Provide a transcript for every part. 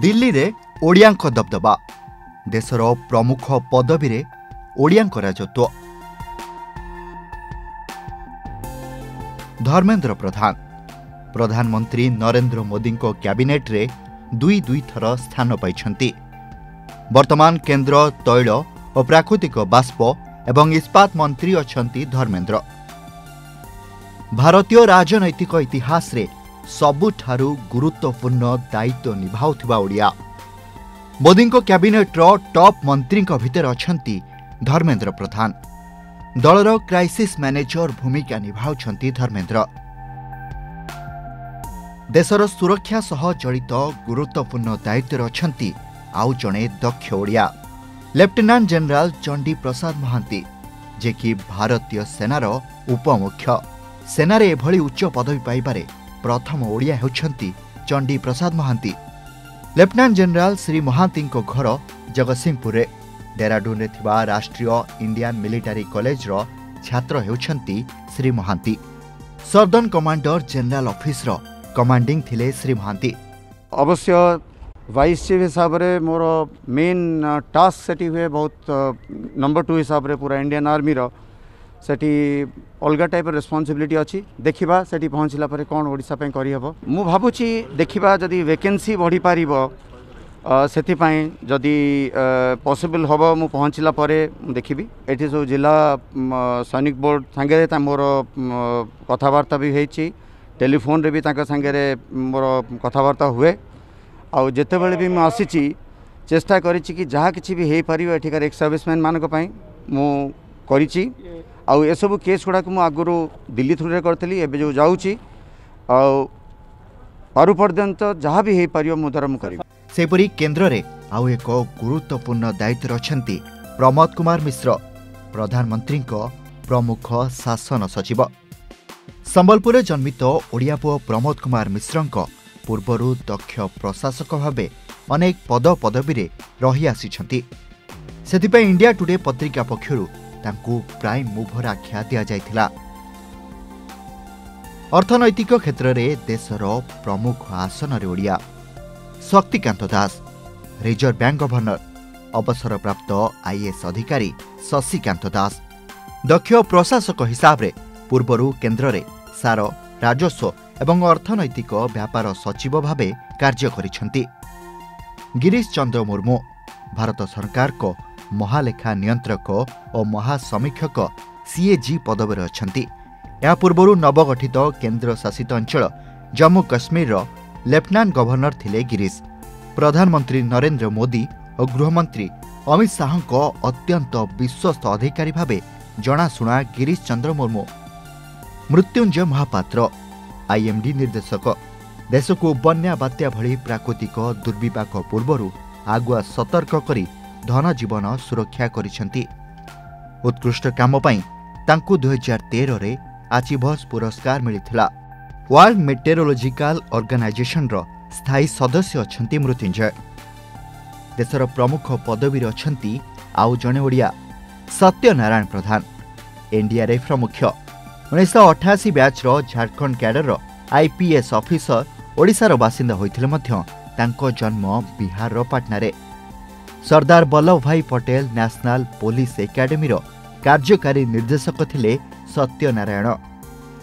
ଦିଲ୍ଲୀରେ ଓଡ଼ିଆଙ୍କ ଦବଦବା। ଦେଶର ପ୍ରମୁଖ ପଦବୀରେ ଓଡ଼ିଆଙ୍କ ରାଜତ୍ୱ। ଧର୍ମେନ୍ଦ୍ର ପ୍ରଧାନ। ପ୍ରଧାନମନ୍ତ୍ରୀ ନରେନ୍ଦ୍ର ମୋଦିଙ୍କ କ୍ୟାବିନେଟ୍ରେ ଦୁଇ ଦୁଇ ଥର ସ୍ଥାନ ପାଇଛନ୍ତି। ବର୍ତ୍ତମାନ କେନ୍ଦ୍ର ତୈଳ ଓ ପ୍ରାକୃତିକ ବାଷ୍ପ ଏବଂ ଇସ୍ପାତ ମନ୍ତ୍ରୀ ଅଛନ୍ତି ଧର୍ମେନ୍ଦ୍ର। ଭାରତୀୟ ରାଜନୈତିକ ଇତିହାସରେ ସବୁଠାରୁ ଗୁରୁତ୍ୱପୂର୍ଣ୍ଣ ଦାୟିତ୍ୱ ନିଭାଉଥିବା ଓଡ଼ିଆ। ମୋଦିଙ୍କ କ୍ୟାବିନେଟ୍ର ଟପ୍ ମନ୍ତ୍ରୀଙ୍କ ଭିତରେ ଅଛନ୍ତି ଧର୍ମେନ୍ଦ୍ର ପ୍ରଧାନ। ଦଳର କ୍ରାଇସିସ୍ ମ୍ୟାନେଜର ଭୂମିକା ନିଭାଉଛନ୍ତି ଧର୍ମେନ୍ଦ୍ର। ଦେଶର ସୁରକ୍ଷା ସହ ଜଡ଼ିତ ଗୁରୁତ୍ୱପୂର୍ଣ୍ଣ ଦାୟିତ୍ୱରେ ଅଛନ୍ତି ଆଉ ଜଣେ ଦକ୍ଷ ଓଡ଼ିଆ ଲେଫ୍ଟନାଣ୍ଟ ଜେନେରାଲ ଚଣ୍ଡୀ ପ୍ରସାଦ ମହାନ୍ତି ଯିଏକି ଭାରତୀୟ ସେନାର ଉପମୁଖ୍ୟ। ସେନାରେ ଏଭଳି ଉଚ୍ଚ ପଦବୀ ପାଇବାରେ ପ୍ରଥମ ଓଡ଼ିଆ ହେଉଛନ୍ତି ଚଣ୍ଡୀ ପ୍ରସାଦ ମହାନ୍ତି। ଲେଫ୍ଟନାଣ୍ଟ ଜେନେରାଲ ଶ୍ରୀ ମହାନ୍ତିଙ୍କ ଘର ଜଗତସିଂହପୁରରେ। ଡେରାଡୁନରେ ଥିବା ରାଷ୍ଟ୍ରୀୟ ଇଣ୍ଡିଆନ୍ ମିଲିଟାରୀ କଲେଜର ଛାତ୍ର ହେଉଛନ୍ତି Shri Mohanty. Southern commander general officer commanding ଥିଲେ ଶ୍ରୀ ମହାନ୍ତି। ଅବଶ୍ୟ ଭାଇସ୍ ଚିଫ୍ ହିସାବରେ ମୋର ମେନ୍ ଟାସ୍କ ସେଠି ହୁଏ ବହୁତ ନମ୍ବର ଟୁ ହିସାବରେ ପୁରା ଇଣ୍ଡିଆନ୍ ଆର୍ମିର ସେଠି ଅଲଗା ଟାଇପ୍ର ରେସ୍ପନ୍ସିବିଲିଟି ଅଛି। ଦେଖିବା ସେଠି ପହଞ୍ଚିଲା ପରେ କ'ଣ ଓଡ଼ିଶା ପାଇଁ କରିହେବ। ମୁଁ ଭାବୁଛି ଦେଖିବା ଯଦି ଭେକେନ୍ସି ବଢ଼ିପାରିବ ସେଥିପାଇଁ ଯଦି ପସିବଲ୍ ହେବ ମୁଁ ପହଞ୍ଚିଲା ପରେ ମୁଁ ଦେଖିବି। ଏଠି ସବୁ ଜିଲ୍ଲା ସୈନିକ ବୋର୍ଡ଼ ସାଙ୍ଗରେ ମୋର କଥାବାର୍ତ୍ତା ବି ହେଇଛି। ଟେଲିଫୋନ୍ରେ ବି ତାଙ୍କ ସାଙ୍ଗରେ ମୋର କଥାବାର୍ତ୍ତା ହୁଏ। ଆଉ ଯେତେବେଳେ ବି ମୁଁ ଆସିଛି ଚେଷ୍ଟା କରିଛି କି ଯାହା କିଛି ବି ହେଇପାରିବ ଏଠିକାର ଏକ୍ସ ସର୍ଭିସମ୍ୟାନ୍ ମାନଙ୍କ ପାଇଁ ମୁଁ କରିଛି। ଆଉ ଏସବୁ କେସ୍ ଗୁଡ଼ାକ ମୁଁ ଆଗରୁ ଦିଲ୍ଲୀ ଥ୍ରୁରେ କରିଥିଲି ଏବେ ଯେଉଁ ଯାଉଛି ଆଉ ପାରୁ ପର୍ଯ୍ୟନ୍ତ ଯାହା ବି ହେଇପାରିବ ମୁଁ ଦ୍ୱାରା ମୁଁ କରିବି। ସେହିପରି କେନ୍ଦ୍ରରେ ଆଉ ଏକ ଗୁରୁତ୍ୱପୂର୍ଣ୍ଣ ଦାୟିତ୍ୱରେ ଅଛନ୍ତି ପ୍ରମୋଦ କୁମାର ମିଶ୍ର ପ୍ରଧାନମନ୍ତ୍ରୀଙ୍କ ପ୍ରମୁଖ ଶାସନ ସଚିବ। ସମ୍ବଲପୁରରେ ଜନ୍ମିତ ଓଡ଼ିଆ ପୁଅ ପ୍ରମୋଦ କୁମାର ମିଶ୍ରଙ୍କ ପୂର୍ବରୁ ଦକ୍ଷ ପ୍ରଶାସକ ଭାବେ ଅନେକ ପଦପଦବୀରେ ରହିଆସିଛନ୍ତି ସେଥିପାଇଁ ଇଣ୍ଡିଆ ଟୁଡେ ପତ୍ରିକା ପକ୍ଷରୁ ତାଙ୍କୁ ପ୍ରାଇମ୍ ମୁଭର ଆଖ୍ୟା ଦିଆଯାଇଥିଲା। ଅର୍ଥନୈତିକ କ୍ଷେତ୍ରରେ ଦେଶର ପ୍ରମୁଖ ଆସନରେ Odia. Shaktikanta Das Reserve Bank governor ଅବସରପ୍ରାପ୍ତ ଆଇଏଏସ୍ ଅଧିକାରୀ ଶଶିକାନ୍ତ ଦାସ ଦକ୍ଷ ପ୍ରଶାସକ ହିସାବରେ ପୂର୍ବରୁ କେନ୍ଦ୍ରରେ ସାର ରାଜସ୍ୱ ଏବଂ ଅର୍ଥନୈତିକ ବ୍ୟାପାର ସଚିବ ଭାବେ କାର୍ଯ୍ୟ କରିଛନ୍ତି। ଗିରିଶ ଚନ୍ଦ୍ର ମୁର୍ମୁ ଭାରତ ସରକାରଙ୍କ ମହାଲେଖା ନିୟନ୍ତ୍ରକ ଓ ମହାସମୀକ୍ଷକ ସିଏଜି ପଦବୀରେ ଅଛନ୍ତି। ଏହା ପୂର୍ବରୁ ନବଗଠିତ କେନ୍ଦ୍ରଶାସିତ ଅଞ୍ଚଳ ଜମ୍ମୁ କାଶ୍ମୀରର ଲେଫ୍ଟନାଣ୍ଟ ଗଭର୍ଣ୍ଣର ଥିଲେ ଗିରିଶ। ପ୍ରଧାନମନ୍ତ୍ରୀ ନରେନ୍ଦ୍ର ମୋଦି ଓ ଗୃହମନ୍ତ୍ରୀ ଅମିତ ଶାହାଙ୍କ ଅତ୍ୟନ୍ତ ବିଶ୍ୱସ୍ତ ଅଧିକାରୀ ଭାବେ ଜଣାଶୁଣା ଗିରିଶ ଚନ୍ଦ୍ର ମୁର୍ମୁ। ମୃତ୍ୟୁଞ୍ଜୟ ମହାପାତ୍ର ଆଇଏମ୍ଡି ନିର୍ଦ୍ଦେଶକ। ଦେଶକୁ ବନ୍ୟା ବାତ୍ୟା ଭଳି ପ୍ରାକୃତିକ ଦୁର୍ବିପାକ ପୂର୍ବରୁ ଆଗୁଆ ସତର୍କ କରି ଧନଜୀବନ ସୁରକ୍ଷା କରିଛନ୍ତି। ଉତ୍କୃଷ୍ଟ କାମ ପାଇଁ ତାଙ୍କୁ ଦୁଇହଜାର ତେରରେ ଆଚିଭର୍ସ ପୁରସ୍କାର ମିଳିଥିଲା। ୱାର୍ଲଡ ମେଟେରୋଲୋଜିକାଲ ଅର୍ଗାନାଇଜେସନର ସ୍ଥାୟୀ ସଦସ୍ୟ ଅଛନ୍ତି ମୃତ୍ୟୁଞ୍ଜୟ। ଦେଶର ପ୍ରମୁଖ ପଦବୀରେ ଅଛନ୍ତି ଆଉ ଜଣେ ଓଡ଼ିଆ ସତ୍ୟନାରାୟଣ ପ୍ରଧାନ ଏନ୍ଡିଆର୍ଏଫ୍ର ମୁଖ୍ୟ। ଉଣେଇଶହ ଅଠାଅଶୀ ବ୍ୟାଚ୍ର ଝାଡ଼ଖଣ୍ଡ କ୍ୟାଡରର ଆଇପିଏସ୍ ଅଫିସର ଓଡ଼ିଶାର ବାସିନ୍ଦା ହୋଇଥିଲେ ମଧ୍ୟ ତାଙ୍କ ଜନ୍ମ ବିହାରର ପାଟନାରେ। ସର୍ଦ୍ଦାର ବଲ୍ଲଭ ଭାଇ ପଟେଲ ନ୍ୟାସନାଲ ପୋଲିସ ଏକାଡେମୀର କାର୍ଯ୍ୟକାରୀ ନିର୍ଦ୍ଦେଶକ ଥିଲେ ସତ୍ୟନାରାୟଣ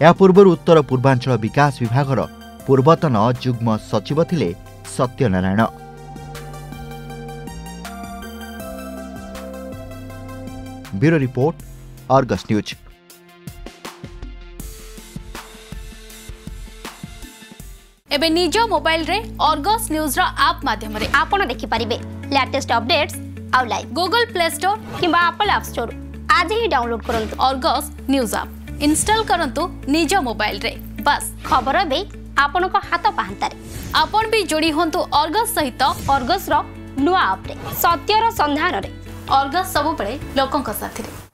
ଏହା ପୂର୍ବରୁ ଉତ୍ତର ପୂର୍ବାଞ୍ଚଳ ବିକାଶ ବିଭାଗର ପୂର୍ବତନ ଯୁଗ୍ମ ସଚିବ ଥିଲେ Satyanarayan. Bureau report Argus news. ଏବେ ନିଜ ମୋବାଇଲରେ ଅର୍ଗସ୍ ନ୍ୟୁଜ୍ର ଆପ୍ ମାଧ୍ୟମରେ ଆପଣ ଦେଖିପାରିବେ। ଲାଟେଷ୍ଟ ଅପଡେଟ୍ସ ଆଉ ଲାଇଭ୍ ଗୁଗଲ ପ୍ଲେ ଷ୍ଟୋର କିମ୍ବା ଆପଲ୍ ଆପ୍ ଷ୍ଟୋର ଆଜି ହିଁ ଡାଉନଲୋଡ୍ କରନ୍ତୁ ଅର୍ଗସ୍ ନ୍ୟୁଜ୍ ଆପ୍ ଇନଷ୍ଟଲ କରନ୍ତୁ ନିଜ ମୋବାଇଲରେ ବାସ୍ ଖବର ଏବେ ଆପଣଙ୍କ ହାତ ପାହାନ୍ତାରେ ଆପଣ ବି ଯୋଡ଼ି ହୁଅନ୍ତୁ ଅର୍ଗସ୍ ସହିତ ଅର୍ଗସ୍ର ନୂଆ ଆପ୍ରେ ସତ୍ୟର ସନ୍ଧାନରେ ଅର୍ଗସ୍ ସବୁବେଳେ ଲୋକଙ୍କ ସାଥିରେ